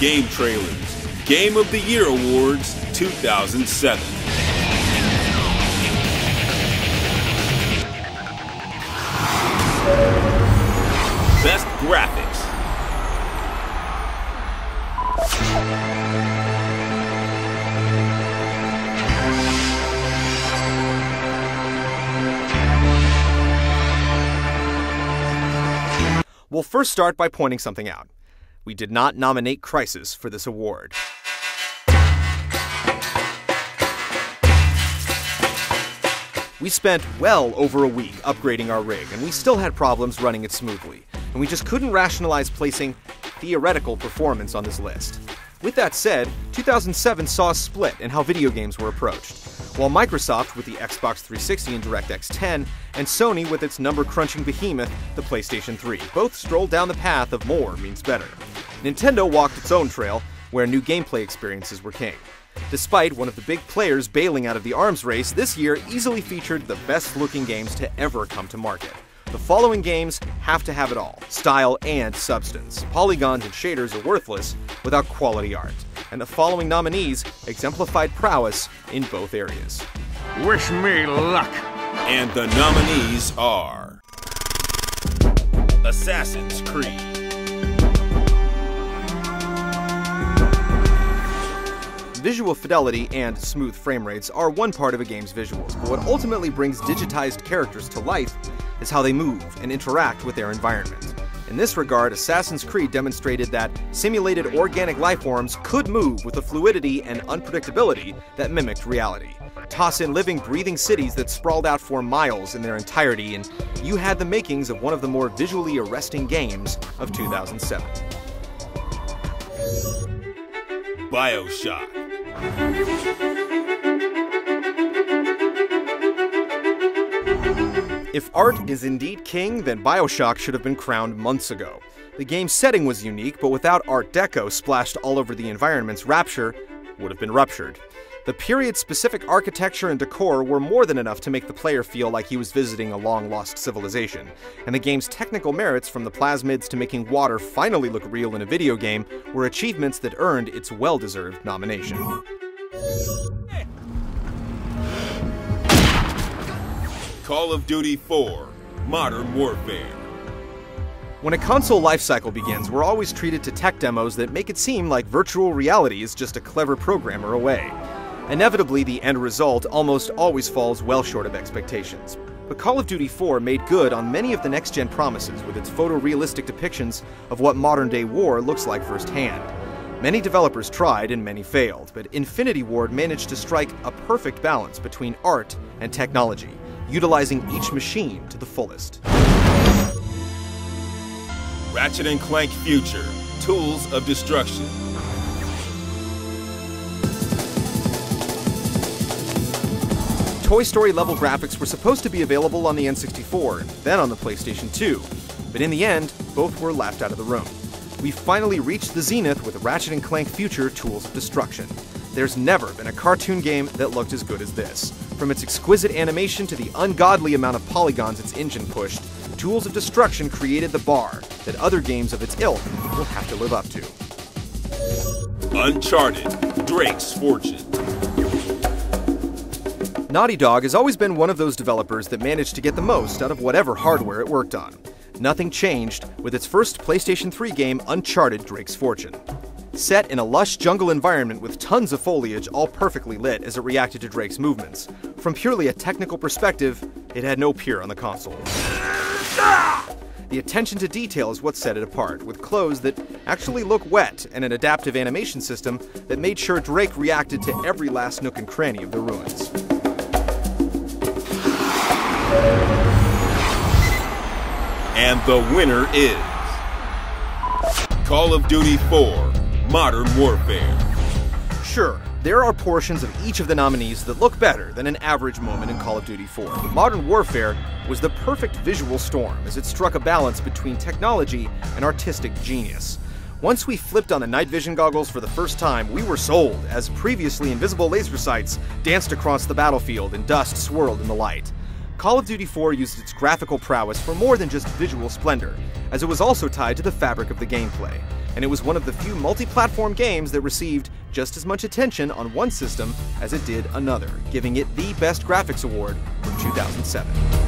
Game Trailers Game of the Year Awards 2007. Best Graphics. We'll first start by pointing something out. We did not nominate Crysis for this award. We spent well over a week upgrading our rig, and we still had problems running it smoothly, and we just couldn't rationalize placing theoretical performance on this list. With that said, 2007 saw a split in how video games were approached. While Microsoft with the Xbox 360 and DirectX 10, and Sony with its number crunching behemoth, the PlayStation 3, both strolled down the path of more means better. Nintendo walked its own trail, where new gameplay experiences were king. Despite one of the big players bailing out of the arms race, this year easily featured the best looking games to ever come to market. The following games have to have it all style and substance. Polygons and shaders are worthless without quality art. And the following nominees exemplified prowess in both areas. Wish me luck. And the nominees are Assassin's Creed, Visual fidelity and smooth frame rates are one part of a game's visuals, but what ultimately brings digitized characters to life is how they move and interact with their environment. In this regard, Assassin's Creed demonstrated that simulated organic lifeforms could move with a fluidity and unpredictability that mimicked reality. Toss in living, breathing cities that sprawled out for miles in their entirety, and you had the makings of one of the more visually arresting games of 2007. Bioshock, If art is indeed king, then Bioshock should have been crowned months ago. The game's setting was unique, but without Art Deco splashed all over the environment's Rapture would have been ruptured. The period specific architecture and decor were more than enough to make the player feel like he was visiting a long lost civilization, and the game's technical merits from the plasmids to making water finally look real in a video game were achievements that earned its well deserved nomination. Call of Duty 4, Modern Warfare. When a console lifecycle begins, we're always treated to tech demos that make it seem like virtual reality is just a clever programmer away. Inevitably, the end result almost always falls well short of expectations. But Call of Duty 4 made good on many of the next gen promises with its photorealistic depictions of what modern day war looks like firsthand. Many developers tried and many failed, but Infinity Ward managed to strike a perfect balance between art and technology, utilizing each machine to the fullest. Ratchet and Clank Future, Tools of Destruction. Toy Story level graphics were supposed to be available on the N64 and then on the PlayStation 2, but in the end, both were laughed out of the room. We finally reached the zenith with Ratchet and Clank Future Tools of Destruction. There's never been a cartoon game that looked as good as this. From its exquisite animation to the ungodly amount of polygons its engine pushed, Tools of Destruction created the bar that other games of its ilk will have to live up to. Uncharted, Drake's Fortune. Naughty Dog has always been one of those developers that managed to get the most out of whatever hardware it worked on. Nothing changed with its first PlayStation 3 game, Uncharted Drake's Fortune. Set in a lush jungle environment with tons of foliage all perfectly lit as it reacted to Drake's movements. From purely a technical perspective, it had no peer on the console. The attention to detail is what set it apart, with clothes that actually look wet and an adaptive animation system that made sure Drake reacted to every last nook and cranny of the ruins. And the winner is Call of Duty 4, Modern Warfare. Sure, there are portions of each of the nominees that look better than an average moment in Call of Duty 4, but Modern Warfare was the perfect visual storm as it struck a balance between technology and artistic genius. Once we flipped on the night vision goggles for the first time, we were sold as previously invisible laser sights danced across the battlefield and dust swirled in the light. Call of Duty 4 used its graphical prowess for more than just visual splendor, as it was also tied to the fabric of the gameplay. And it was one of the few multi platform games that received just as much attention on one system as it did another, giving it the Best Graphics Award from 2007.